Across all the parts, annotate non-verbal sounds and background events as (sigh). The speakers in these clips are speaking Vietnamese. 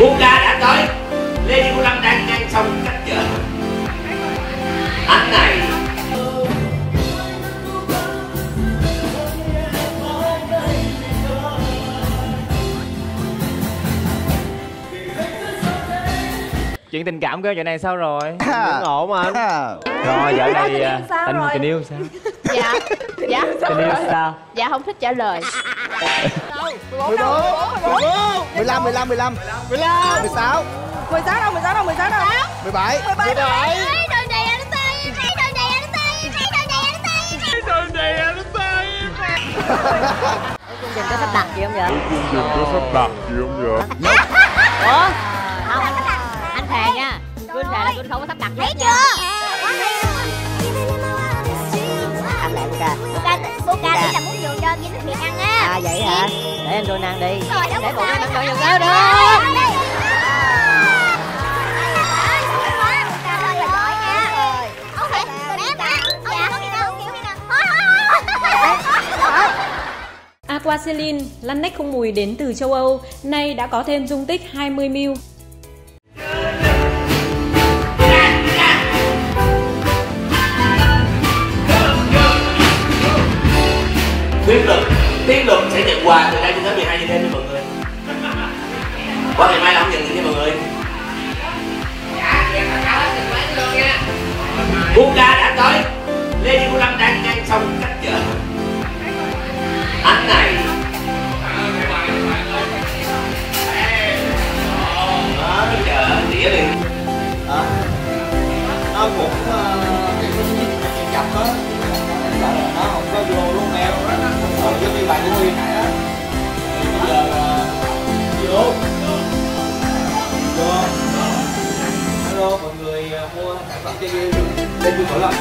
Buka đã tới. Lady Cô Lâm đang ngang sông cách chợ. Anh này. Chuyện tình cảm của em giờ này sao rồi? À. vẫn ổn mà anh? À. rồi giờ này à, tình rồi? tình yêu sao? Dạ dạ. Tình yêu sao? Dạ không thích trả lời (laughs) mười bốn. Mười lăm mười lăm mười lăm. Mười lăm. Mười sáu. 16 đâu 16 đâu 16 đâu? Mười bảy. Mười bảy. Chương trình có sắp đặt gì không vậy? Có sắp đặt gì không vậy? Ủa? Không. Anh thề nha. Quynh thề là Quynh không có sắp đặt thấy chưa? Ăn lại Buka Buka Buka đây là muốn cho Vinh Việt ăn á. À vậy hả? Để em tôi ăn đi. Rồi, để rồi. em ăn cho nhiều cái được Aquacelin, lăn nách không mùi đến từ châu Âu, nay đã có thêm dung tích 20ml. Lực. Tiến lực sẽ nhận quà từ đây cho tới 12 giờ đêm cho mọi người. Qua ngày mai là không nhận được nha mọi người. Buka đã tới. Lê Cô Lâm đang ngang sông cách chợ. Anh này. Đó, chợ đĩa liền. Ờ. nó cũng ờ, chập á nó không có vô bài của Nguyên nãy á Thì bây giờ là vô vô hello, mọi người ờ, mua sản phẩm chơi game lên vui mỗi lần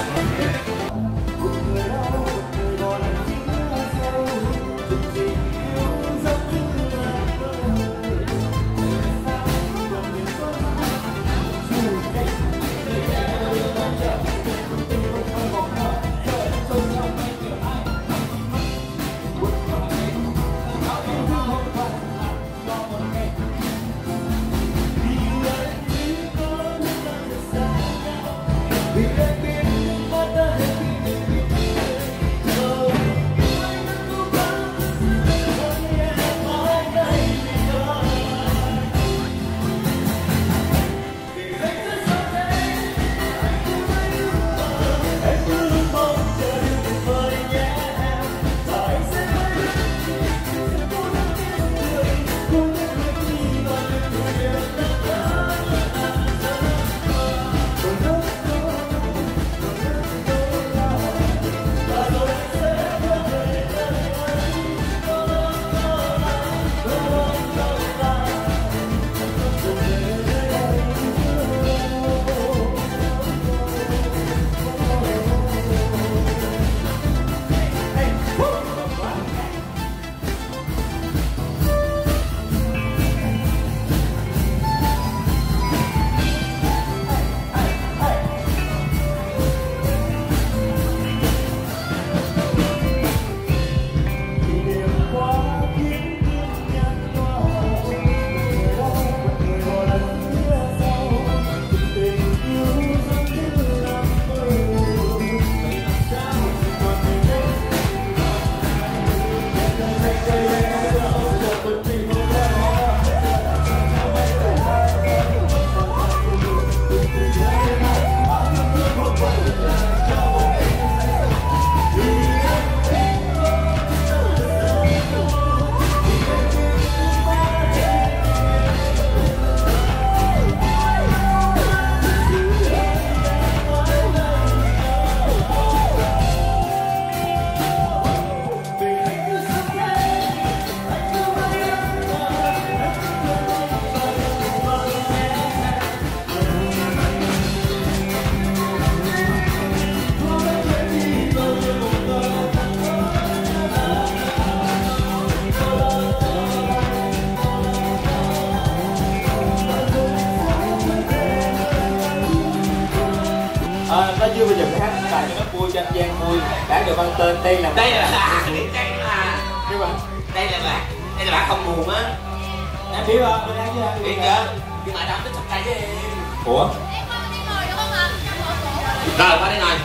rồi, qua đây này.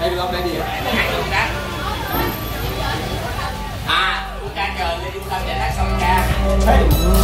Đây được không đây gì Để à chúng ta chờ đi chúng ta để lát xong ca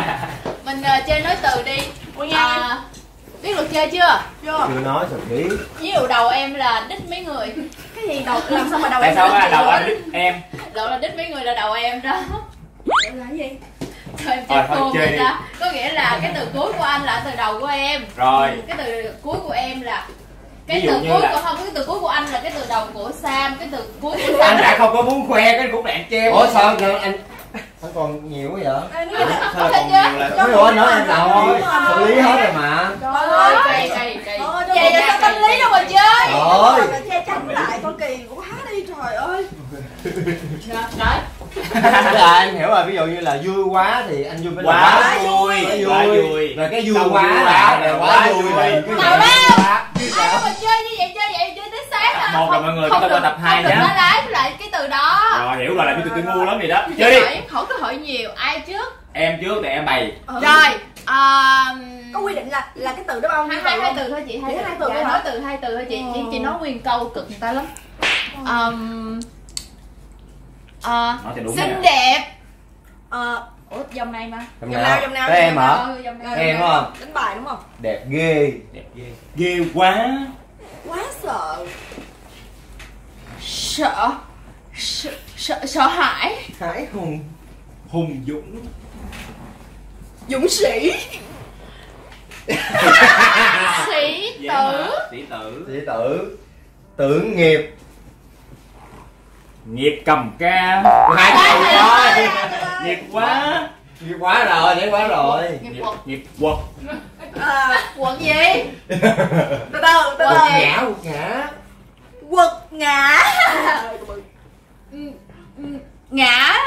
(laughs) mình uh, chơi nói từ đi. À, biết luật chơi chưa? Chưa. Chưa nói thật kỹ ví dụ đầu em là đích mấy người. Cái gì đầu làm sao mà đầu tại em sao là đầu anh đích em. Đầu là đích mấy người là đầu em đó. Là cái gì? Trời em Thôi, chơi thôi, chơi đi. ta có nghĩa là cái từ cuối của anh là từ đầu của em. Rồi. Cái từ cuối của em là cái từ cuối là- của không cái từ cuối của anh là cái từ đầu của Sam cái từ cuối của anh Sam. đã không có muốn khoe cái cũng đạn treo ủa sao anh anh còn nhiều quá vậy Ê, là- sao là còn nhiều là Cho mấy anh mình em làm nào thôi rồi. xử lý hết rồi mà trời ơi kỳ kỳ kỳ Trời ơi, vậy là sao tâm lý đâu mà chơi Trời ơi. Che chắn lại con kỳ của há đi trời ơi (laughs) Là anh hiểu rồi ví dụ như là vui quá thì anh vui là quá quá vui quá quá vui. vui. Rồi cái vui quá vui là là là quá quá vui vui. là cứ Nào vậy. đâu ai mà chơi như vậy chơi vậy chơi tới sáng à Một là Không- mọi người không chúng ta qua tập hai không được nhé. nói lái lại cái từ đó. Rồi hiểu rồi là biết tụi tôi ngu lắm vậy đó. Chơi đi. Hỏi, hỏi cứ hỏi nhiều. Ai trước? Em trước thì em bày. Rồi à, có quy định là là cái từ đó bao nhiêu hai hai không? từ thôi chị hai từ. hai từ dạ, nói từ hai từ thôi chị. Chị, chị nói nguyên câu cực người ta lắm. Um, à, nói thì đúng xinh nha. đẹp. Ờ, ủa dòng này mà. Dòng Dòng nào? dòng nào, Tới em dòng hả? em đúng không? Đánh bài đúng không? Đẹp ghê. Đẹp ghê. Ghê quá. Quá sợ. Sợ. Sợ sợ, sợ hãi. Hải hùng. Hùng dũng. Dũng sĩ. (laughs) Sĩ tử. sĩ tử sĩ tử. Tưởng nghiệp nghiệp cầm ca hai từ thôi. Nghiệp quá. Nghiệp quá rồi để quá rồi. Nghiệp nghiệp quật. à, quật gì? Từ từ từ từ. quật ngã. Quật ngã. Quật ngã ngã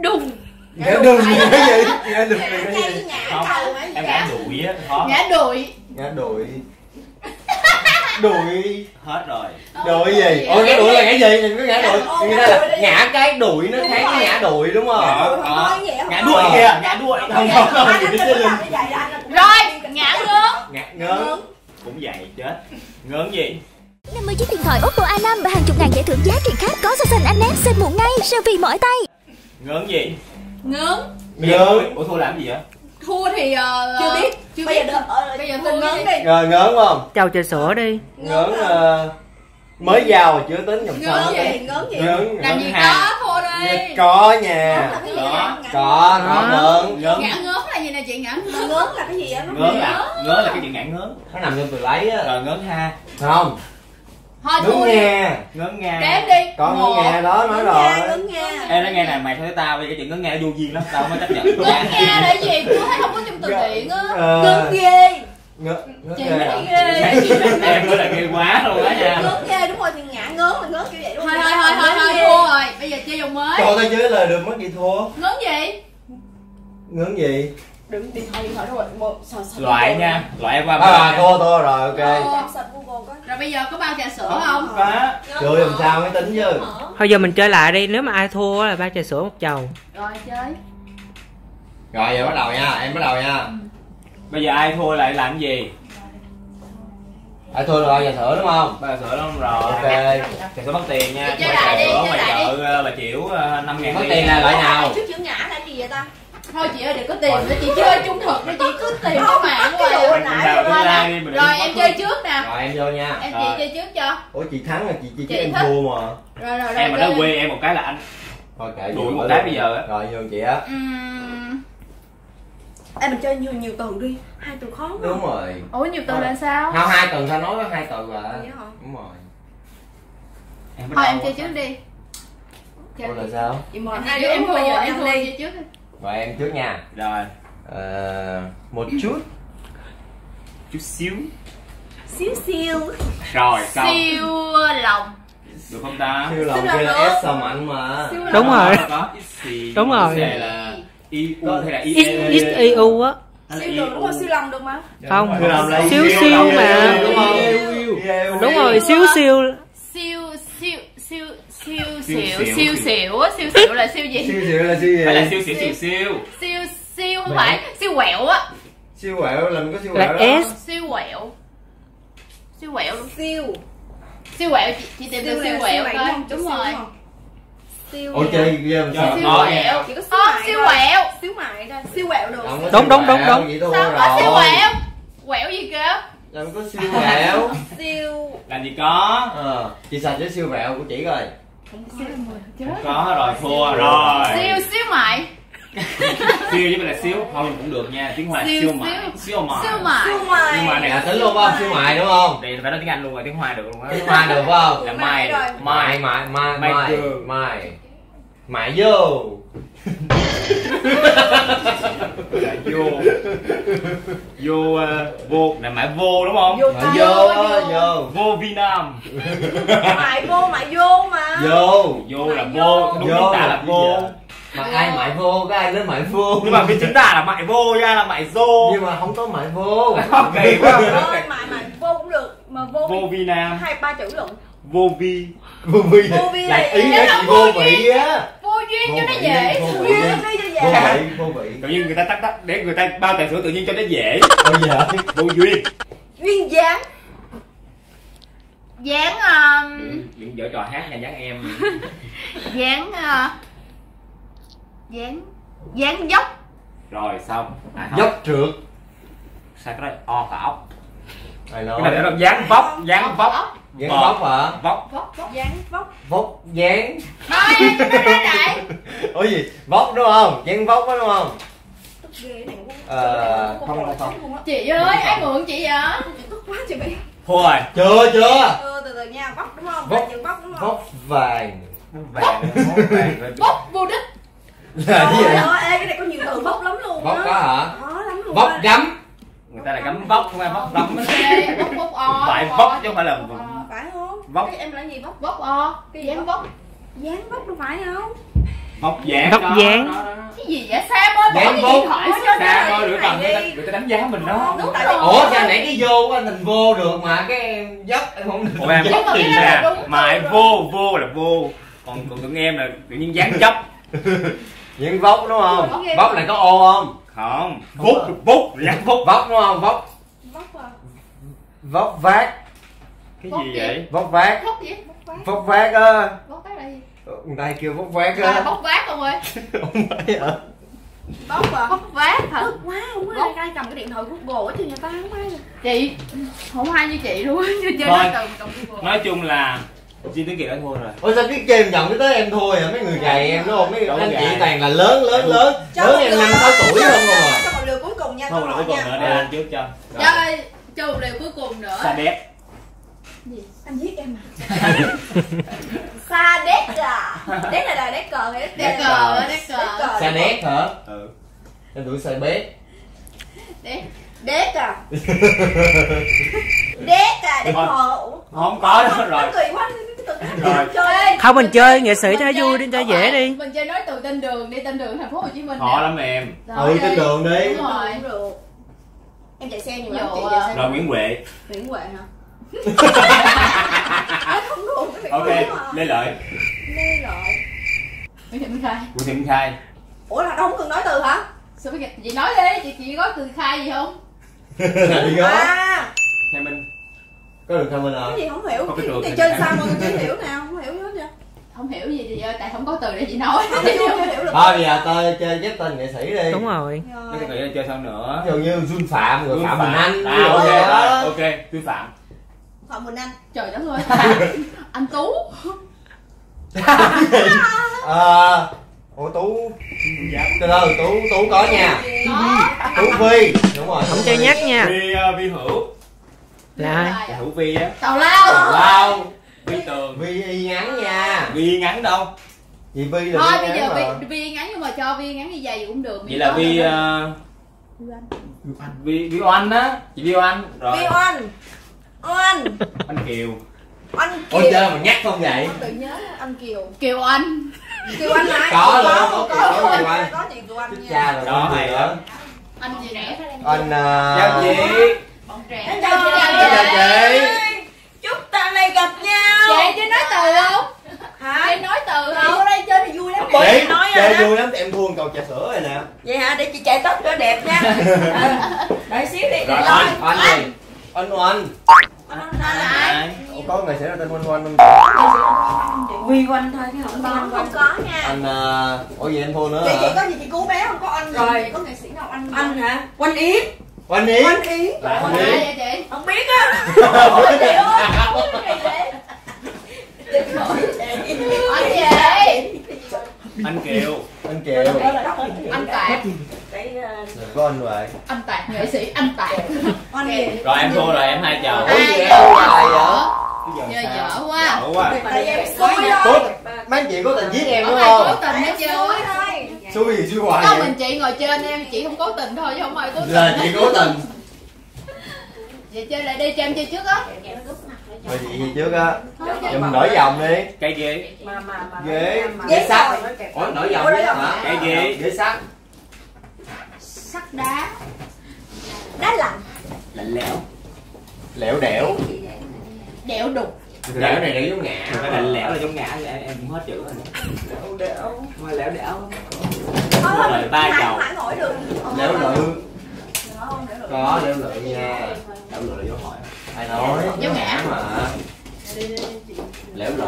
đùng ngã đừng gì? Cái gì ngã đừng gì? Cái gì ngã Không, em đã đuổi á ngã đùi ngã đùi đùi hết rồi. Đùi gì? ôi ngã đùi là ngã gì? Nhìn cái ngã đùi người ta là ngã cái đùi nó khác cái ngã đùi đúng không? Ngã ngã đuôi kìa ngã đuôi không không không rồi ngã ngớn. Ngã ngớn. cũng vậy chết. Ngớn gì? 50 chiếc điện thoại Oppo A5 và hàng chục ngàn giải thưởng giá trị khác có so sánh anh em xem muộn ngay selfie mỏi tay. Ngớn gì? Ngớn. Ngớn. Ủa thua làm gì vậy thua thì ờ, Chưa biết. chưa Bây biết. giờ được ờ, bây giờ thua ngớn đi. Rồi ngớn không? Chào trà sữa đi. Ngớn ờ, mới vào chưa tính nhầm Ngớn sao gì? Ngớn gì? ngớn làm gì có thua đi có nha Ngớn là cái gì Đó. vậy? có có ngớn. ngớn ngã ngớn. là gì nè chị? Ngã Mà ngớn. Ngớn là cái gì á? Nó ngớn là ngớn là cái chuyện ngã ngớn. Nó nằm trong từ lấy á. Rồi ngớn ha không thôi đi. nghe ngớn nga đếm đi. Có Một. ngớn nghe đó nói rồi. ngớn nha. em nói nghe này mày thấy tao vì cái chuyện ngớn nghe vô duyên lắm tao không có chấp nhận. Ngớn nghe là gì? Tôi thấy không có trong từ điển á. Ờ, Ngớn ghê. chị nghe mới à? ghê. Em nói là ghê quá luôn á nha. Ngớn ghê đúng rồi thì ngã ngớn là ngớn kiểu vậy đúng thôi không? thôi thôi thôi thôi thua rồi. Bây giờ chơi vòng mới. Trời tao chơi lời được mất gì thua. Ngớn gì? Ngớn gì Đừng điện thoại điện thoại rồi. Một sờ sờ. loại nha loại em qua à thua thua rồi ok. Coi. rồi bây giờ có bao trà sữa không có. Chơi làm sao mới tính chứ. Thôi giờ mình chơi lại đi nếu mà ai thua là ba trà sữa một chầu. Rồi chơi. Rồi giờ bắt đầu nha em bắt đầu nha. Bây giờ ai thua lại làm gì? Ai thua rồi giờ thử đúng không? Ba sữa đúng rồi. Ok. Thì sẽ mất tiền nha. Chơi lại đi, Trà sữa chơi mày lại đi. chợ ờ, bà chịu ờ, năm ngàn mất tiền là loại nào? Trước chữ ngã là gì vậy ta? Thôi chị ơi đừng có tìm nữa chị chơi trung thực nữa chị. Cứ tìm cái mạng hoài hồi Mình nãy đào rồi. đi em chơi trước nè rồi em vô nha. Em chị chơi trước cho. Ủa chị thắng là chị chị chứ em thua mà. Rồi rồi em mà đi. quê em một cái là anh. Thôi kệ Đuổi vô một cái bây giờ á. rồi vô chị á. Ê mình chơi nhiều nhiều từ đi. Hai từ khó quá. đúng rồi. Ủa nhiều từ là sao? Không hai từ sao nói có hai từ à Vậy hả? đúng rồi. Em bắt thôi em chơi trước đi. Chơi là sao? Chị mời em hai đứa em thua bây giờ em thua đi. chơi trước. đi rồi em trước nha. Rồi. Ờ, một chút. Chút xíu. Xíu xíu. rồi xong. Siêu lòng. Được không ta? Siêu lòng kia là lòng S sao mạnh mà. Siêu đúng rồi. Đúng rồi. Là i u Có- hay là i x x i u á. Siêu được đúng không? Siêu lòng được mà. không. Siêu lòng Siêu mà. đúng không? Yêu, yêu. Yêu. đúng rồi siêu siêu siêu siêu siêu Siêu xỉu xỉu, siêu xỉu. xỉu á siêu xỉu là siêu gì siêu siêu là siêu gì? Hay là siêu xỉu xỉu siêu siêu siêu không phải siêu quẹo á. Siêu quẹo làm có siêu là quẹo đó. S. Siêu quẹo. Siêu quẹo. Luôn Siêu. siêu quẹo chị, chị tìm được siêu là quẹo mày coi không? đúng Siêu rồi. Không? Siêu. ôi chơi game sao siêu quẹo. Chỉ có siêu mại siêu quẹo Siêu mại thôi. Siêu quẹo được. Đúng, đúng, đúng, quẹo, đúng. thua sao có siêu rồi. quẹo? Quẹo gì kìa làm có siêu quẹo. Siêu. làm gì có. Ờ chị xài cái siêu quẹo của chị coi có rồi thua rồi. Siêu siêu mại. (laughs) Siêu với lại là siêu thôi cũng được nha. Tiếng hoa Siêu, siêu mại. siêu mại. Siêu mại. Siêu nhưng mại. mà này Dạ tính luôn không siêu mại đúng không? Đây phải nói tiếng anh luôn rồi. Tiếng hoa được luôn á. Siêu mại được không? Là mai mai mại. Mại Mại mại girl. mại. Mại vô là vô. Vô ờ, vô. Là mãi vô đúng không? Vô mại tay. vô vô. vô. Vô Việt Nam Mại vô mại vô mà. vô. Vô là vô. vô. đúng Vô tả là là vô. mà ai mại vô có ai nói mại vô? Nhưng mà vì chính tả là mại vô nha là mại vô. Nhưng mà không có mại vô. Ok quá Ơi mại mại vô cũng được. Mà vô vô Việt Nam hai ba chữ lận. vô vi. Vô vi. Vô vi là là ý chị vô vị á vô duyên Vô cho nó vị, dễ vô Duyên vị. nó đi cho vô dễ. vị vô vị. Tự nhiên người ta tắt tắt để người ta bao tài sữa tự nhiên cho nó dễ. Bây giờ vô duyên. Duyên dáng. dáng um, đừng, đừng dở trò hát nha dáng em. dáng uh, dáng dáng dốc. Rồi xong. À, dốc trượt. sao cái đó? O cả ốc cái này là dáng vóc dáng vóc dán vóc. hả? Vóc. Vóc vóc Dáng vóc. vóc dán. Thôi nó ra đại ủa gì? Vóc đúng không? Dán vóc đó đúng không. Ờ, không, không, không. chị ơi ai mượn chị vậy? Tức quá chị bị. thua rồi chưa chưa. Ừ từ từ nha, vóc đúng không? Vóc. Vóc đúng không? vóc vàng. Vàng vóc vô đích. Là cái gì? Vậy ơi, ê, cái này có nhiều từ vóc lắm luôn vóc đó hả? Khó lắm luôn vóc á. Người ta là gắm vóc không phải vóc lắm. Vóc vóc o. Phải vóc chứ không phải là. Phải không? Vóc. Cái em là gì? Vóc? vóc o. Cái dáng vóc? Dáng vóc đâu phải không? Vóc dáng Vóc dáng. cái gì vậy? Sam ơi bỏ Dáng cái vóc. điện thoại xuống Sam đây ơi đừng cần người ta, đánh giá mình đó. Đúng rồi. ủa sao nãy cái vô á mình vô được mà cái em dốc em không được Ủa em là ra đúng mà em vô vô là vô. Còn còn tụi em là tự nhiên dáng chấp những (laughs) vóc đúng không? Vóc vóc này có ô không không. Vút vút dáng vút. Vóc đúng không? Vóc. Vóc à. vóc vác. Cái Vóc gì? gì? vậy? Vóc vác. Vóc gì? Vóc vác. vóc á Vóc vác là gì? ta kêu vóc vác (laughs) À, á bóc vác không ơi hả? Bóc à? Bóc vác hả? Quá không có ai ai cầm cái điện thoại Google hết trơn nhà ta không ai. Chị Không ai như chị luôn chơi nói chung là Chi Tuấn Kiệt đã thua rồi. Ôi sao cái game nhận cái tới em thua à? Mấy người gầy em đúng không mấy Đâu anh chị toàn là lớn lớn lớn. Lớn em năm sáu tuổi không không à. Cho một lượt cuối cùng nha thôi là hỏi cuối cùng nữa để anh trước cho. Rồi. Chơi Cho một điều cuối cùng nữa. Sa đéc. Anh giết em à? (laughs) Sa đét à? Đét là là đét cờ hay đét Đét đét cờ, đét cờ. sa đét hả? Ừ. Em tuổi sa bét Đét Đét à (laughs) Đét à đét Ủa không có đó rồi. Nó kỳ quá Rồi. chơi. Không mình chơi nghệ sĩ cho nó vui đi cho dễ đi. Mình chơi nói từ tên đường đi tên đường thành phố Hồ Chí Minh nè. lắm em. Ừ trên đường đi. Đúng rồi. được Em chạy xe nhiều lắm chị chạy xe rồi Nguyễn Huệ. Nguyễn Huệ hả? (laughs) Không việc ok. Lê Lợi. Lê Lợi. Nguyễn Thị Minh Khai. Nguyễn Thị Minh Khai. Ủa là đâu không cần nói từ hả? Sao giờ chị nói đi Chị chị có từ khai gì không? (laughs) À Khai Minh có được không mình hả cái gì không hiểu? Cái này chơi sao (laughs) mà chưa hiểu nào không hiểu hết chưa Không hiểu gì thì ơi Tại không có từ để chị nói. Không hiểu được. Thôi bây giờ tôi chơi ghép tên nghệ sĩ đi. Đúng rồi. Cái người chơi sao nữa? Ví dụ như Jun Phạm rồi Phạm Bình Anh. À, ok vậy rồi đó. ok Tư Phạm. Phạm Quỳnh Anh. Trời đất ơi. (laughs) Anh Tú. (laughs) Ờ, ủa tú? Từ từ tú tú có nha. Có. Tú vi đúng rồi không chơi nhắc nha. Vi Vi Hữu là ai Hữu Vi á. Tào lao. Wow Vi. Tường. Vi y ngắn nha. Vi ngắn đâu? Chị vi là Thôi vi bây giờ vi, vi ngắn nhưng mà cho vi ngắn dài gì cũng được. Vậy là Vi uh, Vi Vi Oanh á. Chị Vi Oanh. Rồi. Vi Oanh. Oanh. Anh Kiều. Oanh ôi Kiều. chơi mà nhắc không vậy? Tự nhớ anh Kiều. Kiều Anh Kiều Anh ai? Có luôn, có có Kiều, Anh. có chị Kiều Anh nha. cha rồi Đó, gì đó. đó Anh gì nè anh Giao uh, gì Anh chào chị. Chào chị. Chúc ta này gặp nhau. Chị chứ nói từ không? Hả? Chị nói từ Chị không? ở đây chơi thì vui lắm chị nè. Nói chơi vui lắm thì em thua cầu trà sữa rồi nè. Vậy hả? Để chị chạy tóc cho đẹp nha. (laughs) Đợi xíu đi. Rồi, Rồi anh. anh này. Anh oanh Anh ai? Có nghệ sĩ là tên oanh oanh không? Vi Oanh thôi chứ không có Không, không có nha. Anh uh, ủa gì anh thua nữa Chị chị hả? có gì chị cứu bé không? Có anh Rồi. rồi có nghệ sĩ nào anh anh hả? Oanh Yến oanh yến Oanh Yến Là đi. vậy chị? không biết á. Ủa, chị ơi, không gì vậy? Anh Kiều. Anh kiều. Anh Tạc. Cái, ờ, có anh vậy. Anh Tạc nghệ sĩ anh Tạc. Rồi em thua rồi em hai Ủa, Ai vậy? Giờ dở quá. Dở quá. Tại em xui thôi mấy anh chị có tình giết em Có đúng ai cố không tình hết chưa? Thôi xui gì xui hoài. Vậy mình chị ngồi trên em chị không cố tình thôi chứ không ai cố tình. Là chị cố tình. (laughs) Vậy chơi lại đi cho em chơi trước á. Rồi chị gì trước á. Cho mình đổi vòng đi. Cái ghế mà mà mà ghế. ghế sắt. Ủa đổi vòng vòng. Hả? Hả? Cái ghế. sắt. Sắt đá. Đá lạnh. Lạnh lẽo. Lẻo đẻo Đẽo đục lẻo này để giống ngã cái lạnh lẽo là giống ngã em, em cũng hết chữ rồi lẻo đẻo. Mà Thôi, Thua rồi, ba chầu. được. Lẻo lự. lẻo lự. có lẻo lự nha. Đảo lựa là dấu hỏi. Ai nói? Giống ngã. mà. Lẻo lự.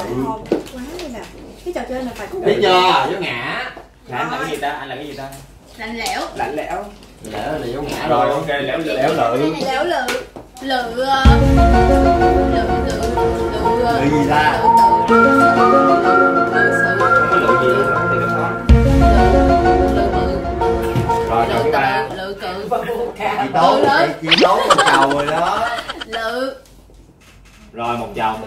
Cái trò chơi này phải có biết chưa? giống ngã. Anh là cái gì ta? Anh là cái gì ta? Lạnh lẽo. Lạnh lẽo. Lẻo là giống ngã rồi rồi. ok lẽo lẽo lẻo lự. lẻo lự. Lự ờ, Lự lự Lự ờ, lự gì ta Lự tự Lự sự lựa gì rồi Lự câu thứ ba tự Lự cự chị tố chị tố một cầu rồi đó Lự rồi một chồng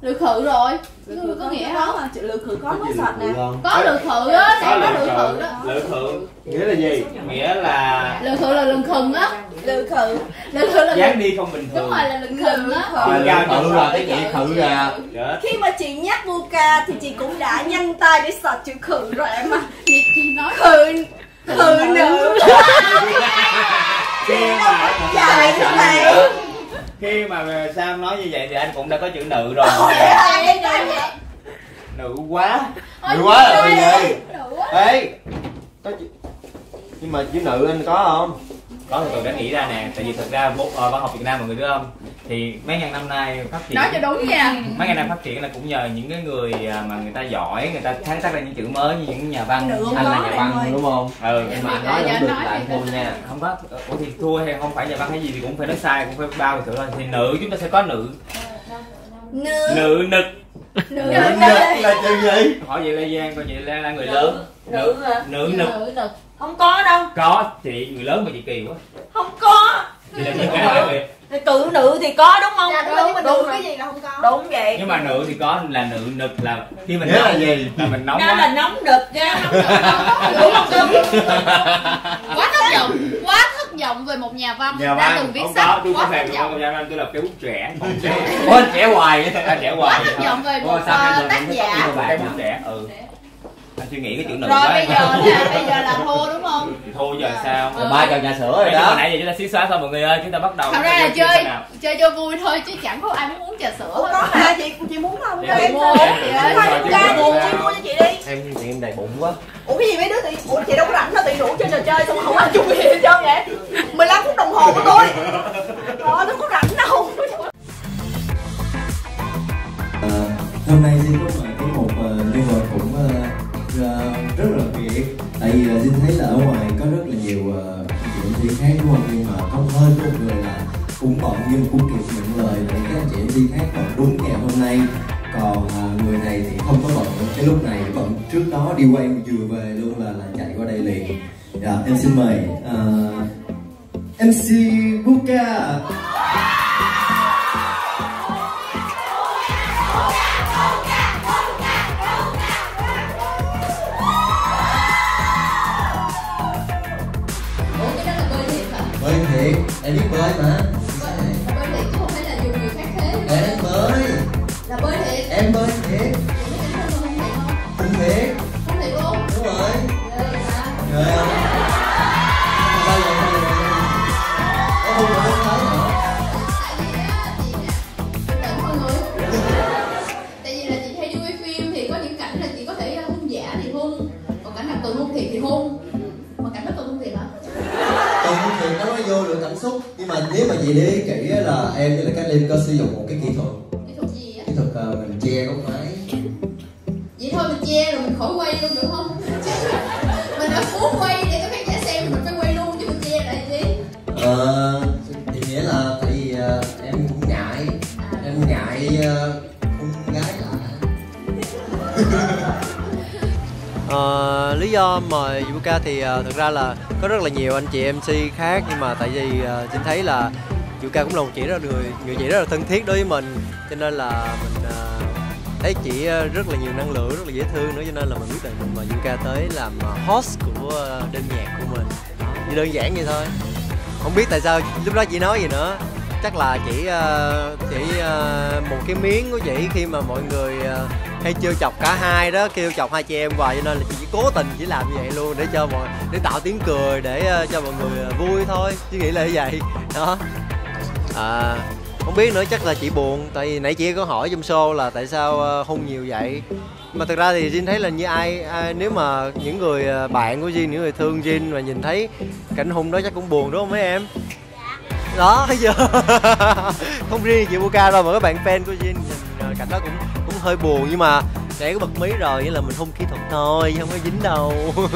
lự khử rồi lự Có khử có nghĩa không? mà chữ lự khử có mới sạch nè Có lự khử á có lựa lự khử đó lựa khử nghĩa là gì nghĩa là Lự khử là lường khừng á lừ khự lừ khự là dáng đi không bình thường. đúng rồi là lực khừng á. Cao khự rồi cái chị khự ra? khi mà chị nhắc Buka thì chị cũng đã nhanh tay để sọt chữ khự rồi em ạ. Chị, chị nói khự khự nữ khi mà dài như này khi mà Sam nói như vậy thì anh cũng đã có chữ nữ rồi. Nữ quá. Nữ quá là gì vậy? Ê có chữ- Nhưng mà chữ nữ anh có không? Có thì tôi đã nghĩ ra nè tại vì thực ra vô, ờ, văn học Việt Nam mọi người biết không thì mấy ngàn năm nay phát triển nói cho đúng nha. Mấy ngàn năm phát triển là cũng nhờ những cái người à, mà người ta giỏi người ta sáng tác ra những chữ mới như những nhà văn Nữ Anh là nhà văn ơi. đúng không? ừ Nhưng mà anh Dạ, nói dạ, không được nói là anh thua nha. Không có ủa thì thua hay không phải nhà văn hay gì thì cũng phải nói sai cũng phải bao thử thôi. Thì nữ chúng ta sẽ có nữ. Nữ. Nữ nực. Nữ nực là chữ gì? hỏi vậy Lê Giang còn vậy là, là người lớn. nữ nữ nực không có đâu. Có chị người lớn mà chị kỳ quá. Không có. Chị là chị cái hỏi về Thì cự nữ thì có đúng không? Dạ, đúng, đúng nữ rồi. cái gì là không có. Đúng vậy. Nhưng mà nữ thì có là nữ nực là khi mình Nghĩa là nóng gì? là mình nóng nó quá. là nóng đực nha đúng không? Đúng quá thất vọng quá thất vọng về một nhà văn nhà đã văn từng viết không sách. có tôi quá không thất vọng. nhà văn tôi là cái bút trẻ không trẻ. anh trẻ hoài vậy? quá hoài. thất vọng về một ờ, tác giả. cái bút trẻ ừ anh suy nghĩ cái chữ nữ rồi bây giờ là bây giờ là thua đúng không? Thì thôi giờ sao? Ừ. Ba chồng nhà sữa rồi đó. nãy giờ chúng ta xí xóa thôi mọi người ơi. Chúng ta bắt đầu thật ra là chơi chơi cho vui thôi chứ chẳng có ai muốn uống trà sữa hết. có mà chị chị muốn không? Chị cho em muốn. mua muốn. buồn chị mua cho chị đi. Em chị em đầy bụng quá. Ủa cái gì mấy đứa thì ủa chị đâu có rảnh đâu chị rủ chơi trò chơi xong không ăn chung gì hết trơn vậy. 15 phút đồng hồ của tôi. Đó nó có rảnh đâu. Ờ, hôm nay xin có mời rất là đặc biệt tại vì là xin thấy là ở ngoài có rất là nhiều uh, chị MC khác đúng không? Nhưng mà có hơn có một người là cũng bận nhưng cũng kịp nhận lời để các anh chị MC khác bận đúng ngày hôm nay. Còn uh, người này thì không có bận. Cái lúc này bận trước đó đi quay vừa về luôn là là chạy qua đây liền. Dạ em xin mời ờ, uh, MC Buka thiệt em chị để ý kỹ là em với lại các linh có sử dụng một cái kỹ thuật. Kỹ thuật gì á kỹ thuật ờ, mình che góc máy. Vậy thôi mình che rồi mình khỏi quay luôn được không? (laughs) Mình đã muốn quay để cho khán giả xem thì mình phải quay luôn chứ mình che lại gì ờ thì nghĩa là tại vì ờ, em cũng ngại. Em ngại ờ, con gái lạ. (laughs) Ờ, lý do mời Yuka thì uh, thực ra là có rất là nhiều anh chị MC khác nhưng mà tại vì uh, xin thấy là Yuka cũng là một chị rất là người người chị rất là thân thiết đối với mình. Cho nên là mình uh, thấy chị ờ, rất là nhiều năng lượng rất là dễ thương nữa. Cho nên là mình quyết định mình mời Yuka tới làm ờ, host của đêm nhạc của mình. Chỉ đơn giản vậy thôi. Không biết tại sao lúc đó chị nói gì nữa. Chắc là chỉ chỉ một cái miếng của chị khi mà mọi người hay trêu chọc cả hai đó kêu chọc hai chị em hoài. Cho nên là chị chỉ cố tình chỉ làm như vậy luôn để cho mọi để tạo tiếng cười để cho mọi người vui thôi. Chứ nghĩ là như vậy. Đó à không biết nữa chắc là chị buồn. Tại vì nãy chị có hỏi trong show là tại sao uh, hung nhiều vậy? Mà thực ra thì Jin thấy là như ai, ai nếu mà những người uh, bạn của Jin những người thương Jin mà nhìn thấy cảnh hung đó chắc cũng buồn đúng không mấy em? Đó thấy chưa? (laughs) Không riêng chị Buka đâu mà các bạn fan của Jin nhìn ờ, cảnh đó cũng cũng hơi buồn. Nhưng mà nãy có bật mí rồi nghĩa là mình hung kỹ thuật thôi không có dính đâu. (laughs)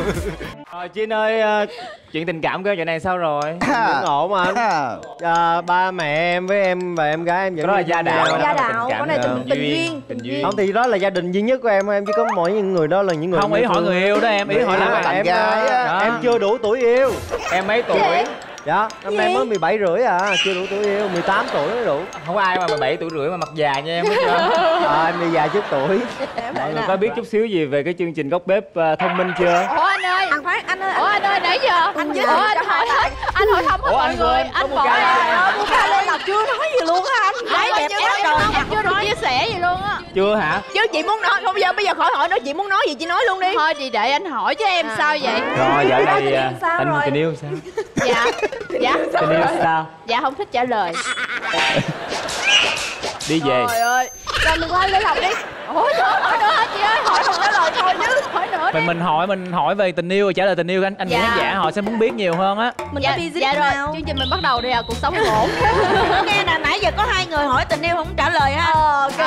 Rồi Chin ơi, ờ, chuyện tình cảm của em giờ này sao rồi? (coughs) vẫn ổn mà. Anh (coughs) à, ba mẹ em với em và em gái em vẫn Cái đó là gia đạo, Gia đạo, cái này tình- tình duyên, duyên, tình duyên. không thì đó là gia đình duy nhất của em em chỉ có mỗi những người đó là những người Không, ý hỏi người yêu đó em, ý hỏi là bạn em em chưa đủ tuổi yêu. Em mấy tuổi? Dạ, năm nay mới 17 rưỡi à, chưa đủ tuổi yêu, 18 tuổi mới đủ. Không ai mà 17 tuổi rưỡi mà mặt già nha em biết chưa? À, (laughs) em đi già trước tuổi. Mọi người có biết chút xíu gì về cái chương trình góc bếp ờ, thông minh chưa? ủa anh ơi Anh phải anh ơi ủa anh ơi nãy giờ Anh ủa giới thiệu anh cho hỏi bạn. anh hỏi thăm hết Ủa, mọi anh người. anh bỏ ra Buka lên là chưa nói gì luôn á anh. Em đẹp em quá không em chưa được chia sẻ gì luôn á. Chưa hả? Chứ chị muốn nói Không giờ bây giờ khỏi hỏi nữa Chị muốn nói gì chị nói luôn đi. Thôi chị để anh hỏi chứ em sao vậy? Rồi dạo này ờ, rồi? tình yêu sao? dạ (laughs) dạ. Tình yêu sao? dạ không thích trả lời. Đi về. Trời ơi Rồi mình qua lấy lòng đi. Ủa hỏi nữa hả chị ơi hỏi Không trả lời thôi chứ hỏi nữa mình mình hỏi mình hỏi về tình yêu trả lời tình yêu. Anh anh Dạ. khán giả họ sẽ muốn biết nhiều hơn á. Mình dạ, có busy dạ rồi nào? chương trình mình bắt đầu đi à cuộc sống ổn (laughs) Nghe nè nãy giờ có hai người hỏi tình yêu không trả lời ha Ờ kỳ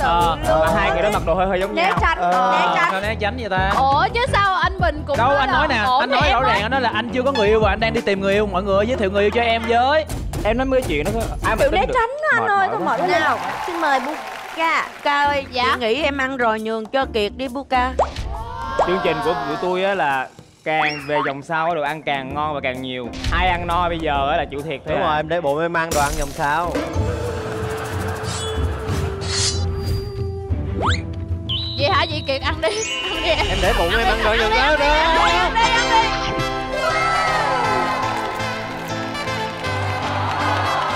Ờ. Ờ, Mà hai người đó mặc đồ hơi hơi giống Né nhau. tránh Ờ. Né tránh. Sao né tránh vậy ta? Ủa chứ sao anh bình cũng đâu nói anh nói nè anh nói rõ ràng anh nói là anh chưa có người yêu và anh đang đi tìm người yêu. Mọi người giới thiệu người yêu cho em với Em nói mấy cái chuyện đó ai mà Chịu né tránh đó anh ơi Thôi quá. mệt nào Xin mời Buka Ca. Ơi Dạ. Chị nghĩ em ăn rồi nhường cho Kiệt đi Buka Chương trình của tụi tôi á là càng về vòng sau đồ ăn càng ngon và càng nhiều. Ai ăn no bây giờ á là chịu thiệt thôi Đúng à. rồi, em để bụng em ăn đồ ăn vòng sau. Vậy hả chị kiệt ăn đi. Ăn đi. Em để bụng em ăn đồ ăn vòng sau đó ăn đi ăn đi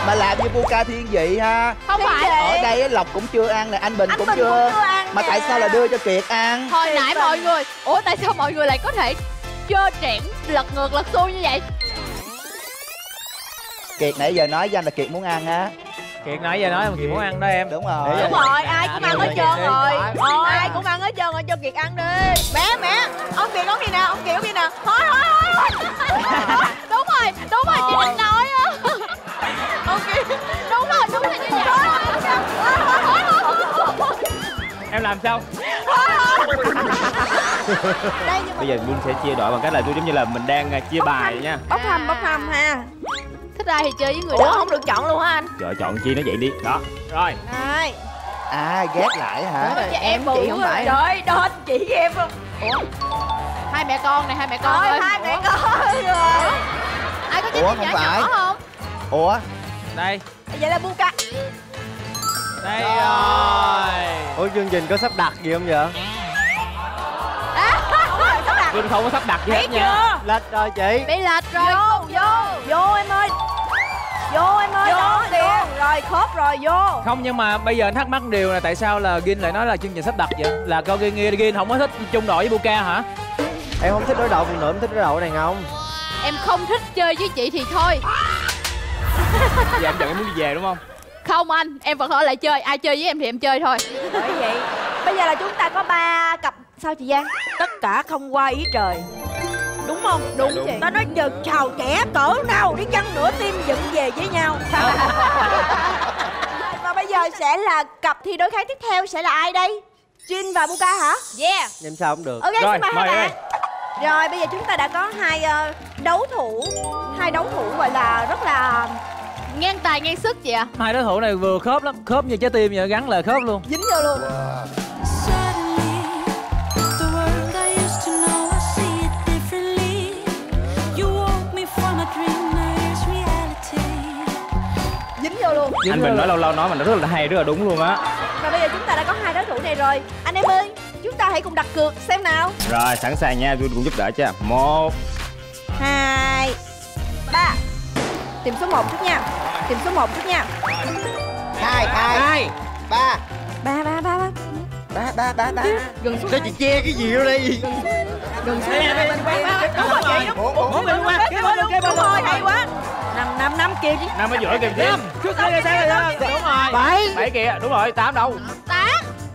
mà làm như Buka thiên vị ha. Không phải. Ở đây á, lộc cũng chưa ăn nè anh bình Anh cũng Bình chưa. cũng chưa ăn mà nè. tại sao là đưa cho kiệt ăn? Hồi nãy mọi người ủa tại sao mọi người lại có thể trơ trẽn lật ngược lật xuôi như vậy? Kiệt nãy giờ nói với anh là kiệt muốn ăn á. Kiệt nãy giờ nói mà kiệt muốn ăn đó em. Đúng rồi. Đúng rồi ai cũng ăn hết trơn rồi. Ai cũng ăn hết trơn rồi cho Kiệt ăn đi. Mẹ mẹ Ông Kiệt ông đi nè Ông Kiệt ông đi nè Thôi thôi thôi (laughs) đúng rồi đúng rồi chị định nói á đúng rồi đúng là như vậy em làm sao? Đây nhưng mà bây giờ Linh sẽ chia đội bằng cách là tôi giống như là mình đang à, chia bài vậy nha. Bốc thăm bốc thăm ha. Thích ai thì chơi với người Ủa đó không được chọn luôn hả anh? Trời chọn chi nó vậy đi. Đó rồi. Ai à ghét lại hả? Dạ, em Chị không phải. Trời đó chị với em không hai mẹ con này hai mẹ con ơi. hai mẹ con. Rồi ai có Ủa, nhỏ phải. nhỏ không? Ủa đây. Vậy là Buka đây rồi. Ủa chương trình có sắp đặt gì không vậy? (laughs) Linh không có sắp đặt gì hết nha. Lệch rồi chị. Bị lệch rồi. Vô vô. Vô em ơi. Vô em ơi Đó vô. Rồi khớp rồi vô. Không nhưng mà bây giờ anh thắc mắc điều là tại sao là Gin lại nói là chương trình sắp đặt vậy? Là coi Gin nghe Gin không có thích chung đội với Buka hả? Em không thích đối đầu phụ nữ, em thích đối đầu đàn ông em không thích chơi với chị thì thôi giờ em giận em muốn đi về đúng không? Không anh em vẫn ở lại chơi. Ai chơi với em thì em chơi thôi. Bởi vậy Bây giờ là chúng ta có ba cặp. Sao chị Giang? Tất cả không qua ý trời. Đúng không? Đúng, Đúng. chị. Ta nói giờ chào trẻ cỡ nào đi chăng nữa tim dựng về với nhau. (laughs) Và bây giờ sẽ là cặp thi đối kháng tiếp theo sẽ là ai đây? Jin và Buka hả? Yeah. Em sao không được. Ok Rồi, xin mời mời hai bạn. Rồi bây giờ chúng ta đã có hai ờ, đấu thủ. Hai đấu thủ gọi là rất là ngang tài ngang sức chị ạ. Hai đối thủ này vừa khớp lắm khớp như trái tim vậy gắn là khớp luôn. Dính vô luôn. Dính anh Bình nói lâu lâu nói mà nó rất là hay rất là đúng luôn á. Và bây giờ chúng ta đã có hai đối thủ này rồi. Anh em ơi Chúng ta hãy cùng đặt cược xem nào. Rồi sẵn sàng nha tôi cũng giúp đỡ cho. Một. Hai ba. Tìm số 1 trước nha Tìm số 1 trước nha. Hai hai ba. Ba ba ba ba. Ba ba ba ba. Gần xuống Sao chị che cái gì vô đây? Gần xuống Đúng rồi chị đúng bốn bốn Đúng rồi Đúng rồi Đúng rồi hay quá. Năm năm năm kia chứ năm ở giữa kìa năm. Trước đây là sao rồi đúng rồi. Bảy. Bảy kìa đúng rồi tám đâu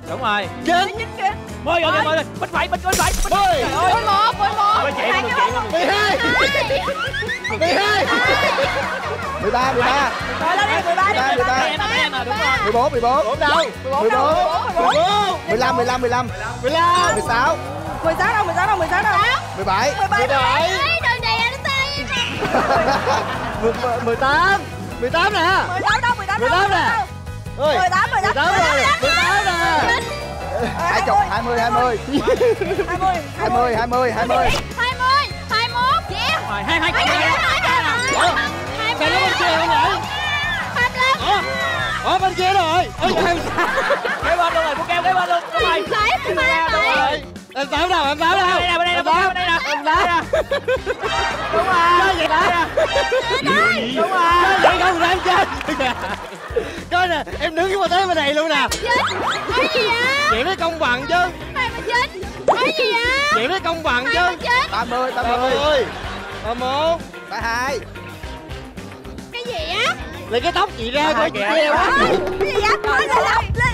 đúng rồi. Chín chín chín mười rồi mười rồi bên phải bên bên phải bên mười mười một mười một. Mười hai. Mười hai. Mười hai mười ba. Mười ba. Rồi lên đi mười ba đi mười ba mười bốn mười bốn. Đâu? Mười bốn. Mười lăm mười lăm mười lăm. mười lăm. Mười sáu. Mười sáu đâu mười sáu đâu mười sáu đâu? Mười bảy. Mười bảy. Đường này anh tây à. mười tám. Mười tám nè. Mười tám đâu mười tám đâu mười tám nè. mười tám mười tám mười tám hai chục hai mươi hai mươi. 20 hai mươi hai mươi. Hai mươi hai mươi hai mốt. Yeah rồi hai hai hai hai. Hai hai Sao nó bên kia không vậy? Ủa? Bên kia rồi. Ôi em Kế bên luôn rồi, cô keo kế bên luôn. Rồi Em sáu đâu, em sáu đâu đây nè, bên đây nè, Đúng rồi. Vậy đó Đúng rồi. Vậy không em chết Coi nè, em đứng với tới bên này luôn nè. Cái gì vậy? Chuyện đó công bằng chứ. Mày mà dính Cái gì vậy? Chuyện đó công bằng chứ. ba mươi ba ba mươi. mươi. Ba một ba hai. Cái gì á? lấy cái tóc chị ra coi chị treo á. Cái gì vậy? Lên lên lên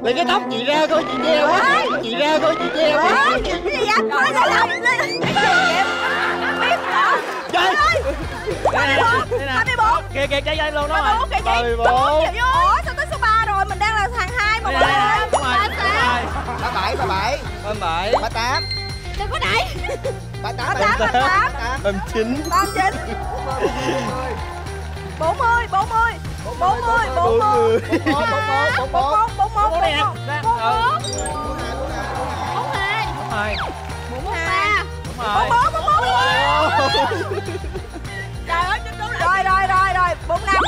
lấy cái tóc chị ra coi chị treo á chị ra coi chị treo á Cái gì vậy? Lên lên lên gì? Vậy? Biết hả? Chơi. Hai mươi bốn Hai mươi bốn. Kìa kìa chơi lên luôn đó Ba rồi bốn kìa Ba mươi chị bốn. Ủa sao tới số 3 rồi? Mình đang là hàng 2 mà rồi, ơi đúng rồi, ba bảy ba bảy. Ba bảy. Ba tám. Đừng có đẩy. Ba tám Ba tám ba tám. ba chín. Ba chín. Bốn mươi bốn mươi bốn mươi bốn mươi bốn bốn bốn bốn bốn bốn bốn bốn Bốn đây nè bốn bốn Bốn hai. Đúng rồi Bốn Đúng bốn rồi bốn bốn bốn trời ơi rồi rồi rồi rồi bốn năm.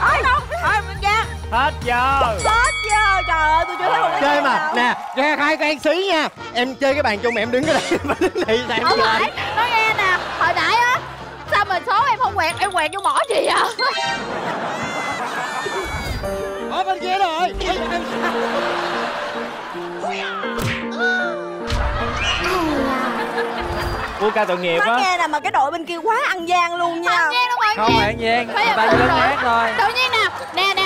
Ơi đâu ơi mình ra Hết giờ. Hết giờ. Trời ơi tôi chưa thấy một cái chơi mà. nè ra khai can xí nha. Em chơi cái bàn chung mà em đứng cái đây (laughs) mà đứng đây sao em Không Nói nghe nè. Hồi nãy số em không quẹt Em quẹt vô mỏ gì à. Ở bên kia rồi. Ê, em Cua ca tội nghiệp á nghe nè mà cái đội bên kia quá ăn gian luôn nha. Không nghe đâu mọi Không phải Bây Người giờ ta lớn nát thôi Tự nhiên nè Nè nè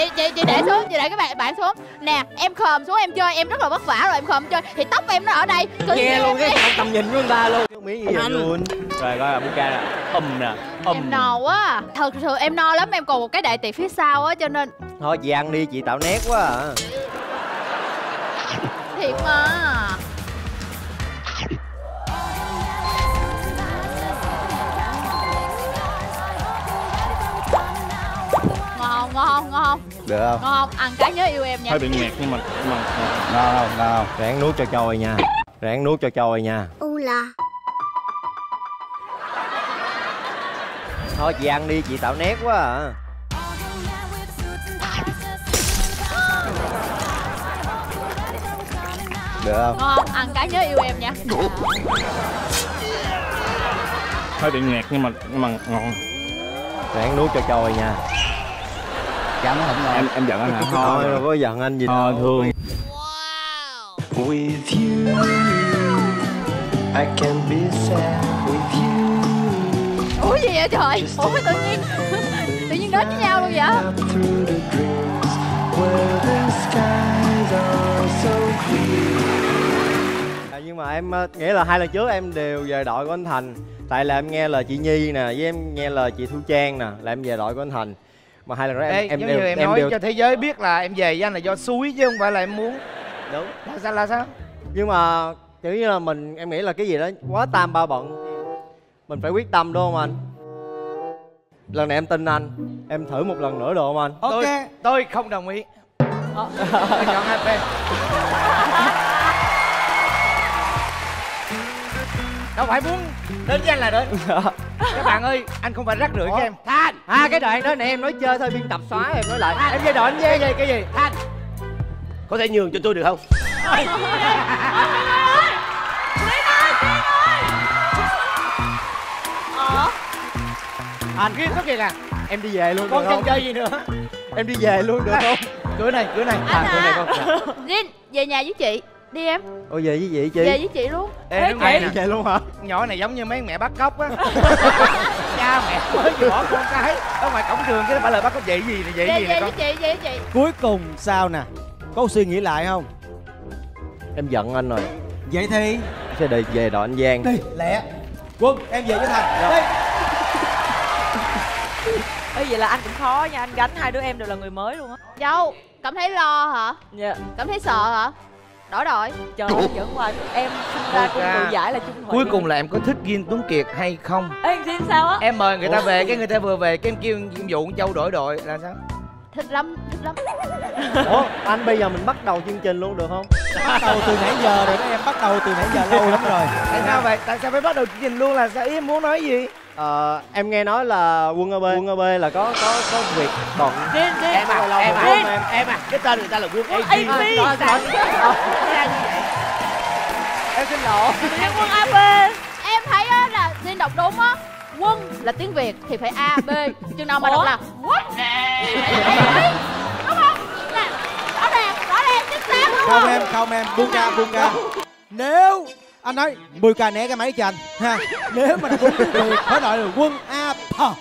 Chị chị chị để xuống Chị để cái bạn bạn xuống. Nè em khòm xuống em chơi Em rất là vất vả rồi em khòm chơi. Thì tóc em nó ở đây. Tự nghe luôn cái đi. tầm nhìn của người ta luôn. Không biết gì vậy luôn. Rồi coi là Cua ca nè Ùm nè Ùm Em no quá. Thật sự em no lắm Em còn một cái đại tiệc phía sau á Cho nên thôi chị ăn đi chị tạo nét quá à. Thiệt mà Ngon ngon ngon được không? Ngon Ăn cái nhớ yêu em nha. Hơi bị nghẹt nhưng mà nhưng mà ngon không? Ngon không? Ráng nuốt cho trôi nha. Ráng nuốt cho trôi nha. U là. Thôi chị ăn đi chị tạo nét quá à. Được không? Ngon Ăn cái nhớ yêu em nha. Hơi bị nghẹt nhưng mà nhưng mà ngon. Ráng nuốt cho trôi nha chấm không ngon. Em em giận anh hả? thôi đâu có giận anh gì Thôi đâu. thương. With you, I can be sad with you. Ủa gì vậy trời? Ủa tự nhiên (laughs) Tự nhiên đến với nhau luôn vậy. À, nhưng mà em ờ, nghĩa là hai lần trước em đều về đội của anh Thành. Tại là em nghe lời chị Nhi nè với em nghe lời chị Thu Trang nè là em về đội của anh Thành mà hai lần đó em Ê, em giống đều như em, em nói đều cho thế giới biết là em về với anh là do xui chứ không phải là em muốn. Đúng. Là sao là sao? Nhưng mà kiểu như là mình em nghĩ là cái gì đó quá tam ba bận. Mình phải quyết tâm đúng không anh? Lần này em tin anh. Em thử một lần nữa được không anh? Tôi tôi không đồng ý. (laughs) Tôi chọn hai bên. Đâu phải muốn đến với anh là đến (laughs) các bạn ơi anh không phải rắc rưởi cho em. Thanh à cái đoạn đó nè em nói chơi thôi biên tập xóa em nói lại. Em về đội anh về về cái gì? Thanh. Có thể nhường cho tôi được không? Anh Kiên xuất hiện à em đi về luôn con được chân không chơi gì nữa. Em đi về luôn được không? Cửa này cửa này. Anh cửa này à con Vin Về nhà với chị. Đi em. Ôi về với chị chị? Về với chị luôn. Ê, đây đi nè. Về luôn hả? Nhỏ này giống như mấy mẹ bắt cóc á (laughs) cha mẹ mới vừa bỏ con cái. Ở ngoài cổng trường cái nó phải lời bắt cóc vậy gì vậy Về gì con? chị với chị Cuối cùng sao nè? Có suy nghĩ lại không? Em giận anh rồi. Vậy thì? Em sẽ đi về đội anh Giang. Đi lẹ. Quân em về với Thành. Đi. Ê, vậy là anh cũng khó nha, anh gánh hai đứa em đều là người mới luôn á. Dâu Cảm thấy lo hả? Dạ. Cảm thấy sợ hả Đổi đội Trời ơi, giỡn hoài. Em sinh ra cũng tự giải là chung thủy cuối cùng là em có thích Gin Tuấn Kiệt hay không? Ê, xin sao á? Em mời người ta về cái người ta vừa về cái em kêu nhiệm vụ con châu đổi đội là sao? Thích lắm Thích lắm. Ủa anh bây giờ mình bắt đầu chương trình luôn được không? Bắt đầu từ nãy giờ rồi đó em bắt đầu từ nãy giờ lâu lắm rồi. Tại sao vậy? Tại sao phải bắt đầu chương trình luôn là sao? Ý em muốn nói gì ờ em nghe nói là quân ab quân ab là có có có việc bận Jin, Jin. Em à, em à, em, em à, cái tên người ta là quân AB. Đó. Em xin lỗi. em quân ab em thấy á là xin đọc đúng á. Quân là tiếng việt thì phải a b. Chừng nào mà đọc là what đúng không? Nè, rõ ràng rõ ràng chính xác đúng không không? em không em. Buông ra buông ra. Nếu anh nói 10 ca né cái máy cho anh ha nếu mà đúng tiếng việt phải gọi là quân a phờ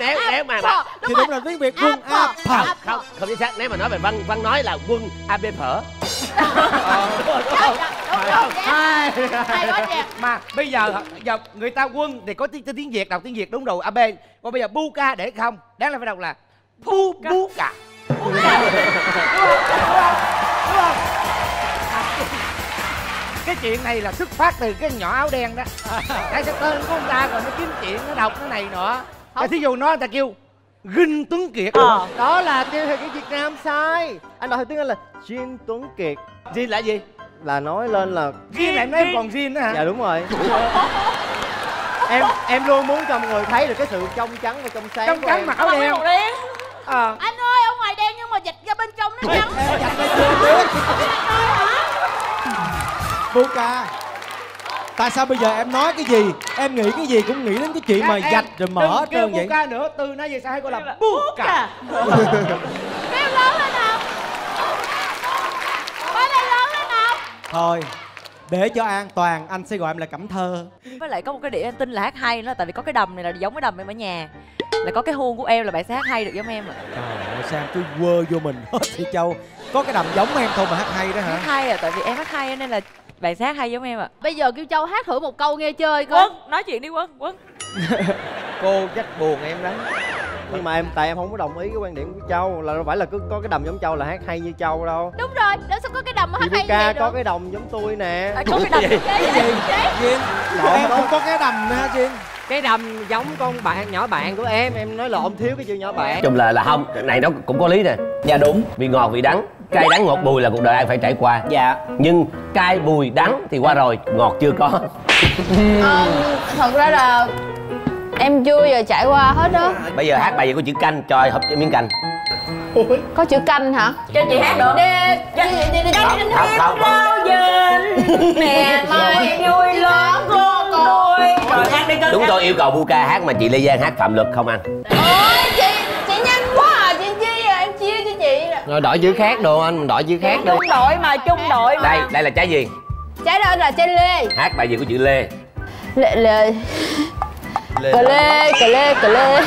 nếu nếu mà mà thì đúng là tiếng việt quân a phờ không không chính xác nếu mà nói về văn văn nói là quân ab phở mà bây giờ giờ người ta quân thì có tiếng tiếng việt đọc tiếng việt đúng rồi ab còn bây giờ bu ca để không đáng là phải đọc là bu bu ca đúng không cái chuyện này là xuất phát từ cái nhỏ áo đen đó. (laughs) Cái cái tên của ông ta rồi nó kiếm chuyện nó đọc cái này nữa Rồi thí dụ nó người ta kêu Ginh Tuấn Kiệt. Ờ. Đó là tiêu theo cái việt nam sai. Anh đọc theo tiếng anh là Jin Tuấn Kiệt. Jin là gì? Là nói lên là Jin lại nói em còn Jin nữa hả? Dạ đúng rồi. (laughs) Em em luôn muốn cho mọi người thấy được cái sự trong trắng và trong sáng Trong của trắng em. mặc áo đen. Ờ. anh ơi ở ngoài đen nhưng mà dịch ra bên trong nó trắng Buka. Tại sao bây giờ em nói cái gì? Em nghĩ cái gì cũng nghĩ đến cái chuyện mà Em dạch rồi mở hết trơn vậy. Buka nữa. Từ nay về sau hay gọi là Buka. Kêu lớn lên nào. Nói lên lớn lên nào. Thôi Để cho an toàn anh sẽ gọi em là Cẩm Thơ. Với lại có một cái điểm em tin là hát hay nữa tại vì có cái đầm này là giống cái đầm em ở nhà. Là có cái huông của em là bạn sẽ hát hay được giống em ạ. Trời ơi Sam cứ quơ vô mình hết thì Châu? Có cái đầm giống em thôi mà hát hay đó hả? Hát hay à tại vì em hát hay nên là bạn hát hay giống em ạ. Bây giờ kêu châu hát thử một câu nghe chơi coi. Quân nói chuyện đi quân quân (laughs) cô chắc buồn em đó nhưng mà em tại em không có đồng ý cái quan điểm của châu là đâu phải là cứ có cái đầm giống châu là hát hay như châu đâu. Đúng rồi đó sao có cái đầm mà hát hay như Buka vậy có được? cái đồng giống tôi nè. À, có cái đầm gì? vậy chế Duyên Em không có cái đầm hả Duyên cái đầm giống con bạn nhỏ bạn của em. Em nói là ông thiếu cái chữ nhỏ bạn. Chung là là không cái này nó cũng có lý nè. Dạ đúng vị ngọt vị đắng cay đắng ngọt bùi là cuộc đời ai phải trải qua. Dạ. Nhưng cay bùi đắng thì qua rồi ngọt chưa có. Ờ, thật ra là em chưa giờ trải qua hết đó. Bây giờ hát bài gì có chữ canh cho hợp miếng canh. Có chữ canh hả? Cho chị hát được. Đi đi đi Không, không, không, không. nè (laughs) mai vui lớn con. Tôi rồi ăn đi con đúng tôi yêu cầu Buka hát mà chị Lê Giang hát phạm luật không ăn. Ôi chị chị nhanh quá à chị chi à em chia cho chị nè. Rồi đổi chữ khác đồ anh mình đổi chữ khác đi. Chung đội mà chung đội mà đây đây là trái gì? Trái đó là trái lê. Hát bài gì có chữ Lê? Lê lê. Lê cà lê cà lê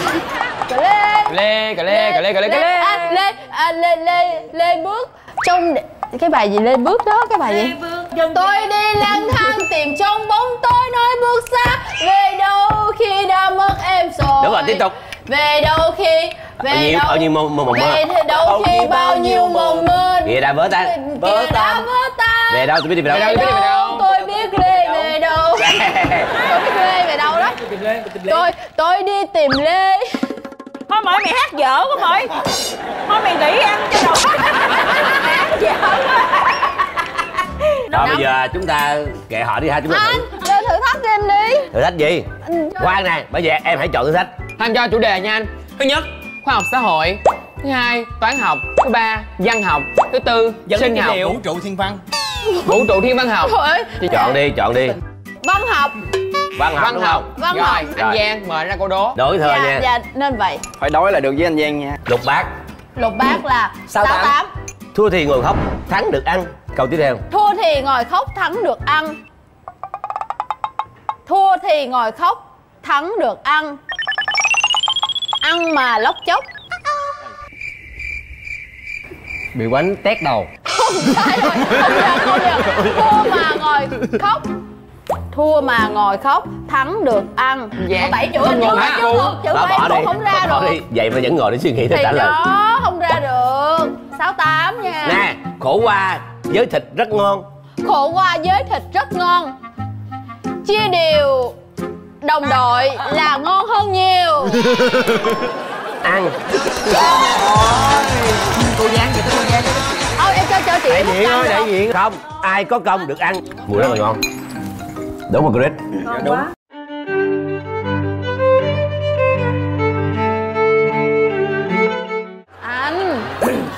cà lê. Lê cà lê cà lê cà lê cà lê à, lê à, lê lê lê bước trong cái bài gì? Lê bước đó cái bài gì? Tôi đi lang thang tìm trong bóng tối nơi bước xa. Về đâu khi đã mất em rồi? Đúng rồi tiếp tục. Về đâu khi về bao nhiêu đâu? bao nhiêu mộng mơ về thì đâu khi bao nhiêu mộng mơ. Kìa đã vỡ tan vỡ tan vỡ tan về đâu tôi biết đi về đâu về đâu? tôi biết lê về đâu? tôi biết lê về đâu đó. Tôi tôi đi tìm lê. Thôi mời mày hát dở quá mời thôi mày nghỉ ăn cho đầu quá Rồi bây giờ chúng ta kệ họ đi ha chúng ta anh thử. lên thử thách em đi. Thử thách gì? Khoan nè bây giờ em hãy chọn thử thách. Tham cho chủ đề nha anh. Thứ nhất, khoa học xã hội. Thứ hai, toán học. Thứ ba, văn học. Thứ tư, sinh học. Vũ trụ thiên văn. Vũ trụ thiên văn học. Trời ơi. Chị chọn đi chọn đi. Văn học. Văn học Văn đúng học. không? Văn Rồi, học. anh. Giang mời ra câu đố. Đổi thơ dạ, nha. dạ nên vậy. Phải đối là được với anh Giang nha. Lục bát lục bát là Sáu sáu tám. tám thua thì ngồi khóc thắng được ăn. Câu tiếp theo. Thua thì ngồi khóc thắng được ăn. Thua thì ngồi khóc thắng được ăn. Ăn mà lóc chóc. Bị quánh tét đầu. Không sai rồi. Không được không được. Thua mà ngồi khóc. Thua mà ngồi khóc thắng được ăn. Dạ. Có bảy chữ anh chưa chưa chữ bảy không ra được. vậy mà vẫn ngồi để suy nghĩ để thì trả lời. đó không ra được sáu tám nha. Nè khổ qua với thịt rất ngon. Khổ qua với thịt rất ngon. Chia đều đồng đội là ngon hơn nhiều. (laughs) Ăn. Cô giang kìa cô giang. Thôi em cho cho chị đại diện được đại không? diện. Không ai có công được ăn. Mùi rất là ngon. Đúng không Chris Ngon quá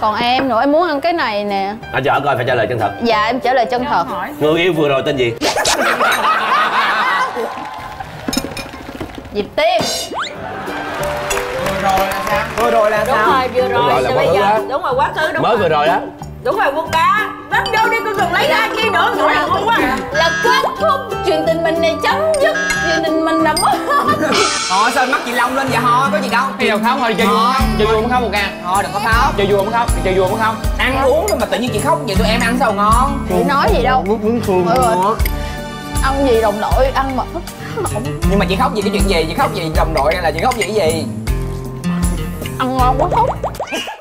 Còn em nữa em muốn ăn cái này nè. Anh chờ coi phải trả lời chân thật. Dạ em trả lời chân thật. Người yêu vừa rồi tên gì? Diệp Tiên. Vừa rồi là sao? Đúng rồi vừa Đúng rồi rồi là thì quá bây khứ giờ? đó. Đúng rồi quá khứ đúng mới rồi. vừa rồi đó Đúng rồi quân ca. Bấm vô đi con đừng lấy ra chi nữa Tụi này ngon quá. Là kết thúc chuyện tình mình này chấm dứt Chuyện tình mình đã mất. (laughs) Họ sao mắt chị Long lên vậy? Ho có gì đâu. Khi nào khóc thôi chơi vui. Chơi vui muốn khóc một ca? Thôi đừng có khóc. Chơi vui muốn khóc chơi vui muốn khóc. Ăn uống rồi mà tự nhiên chị khóc vậy tụi em ăn sao ngon? Chị nói gì đâu. Thôi rồi. Ăn gì đồng đội ăn mà Nhưng mà chị khóc gì cái chuyện gì? Chị khóc gì đồng đội hay là chị khóc gì cái gì? Ăn ngon quá khóc (laughs)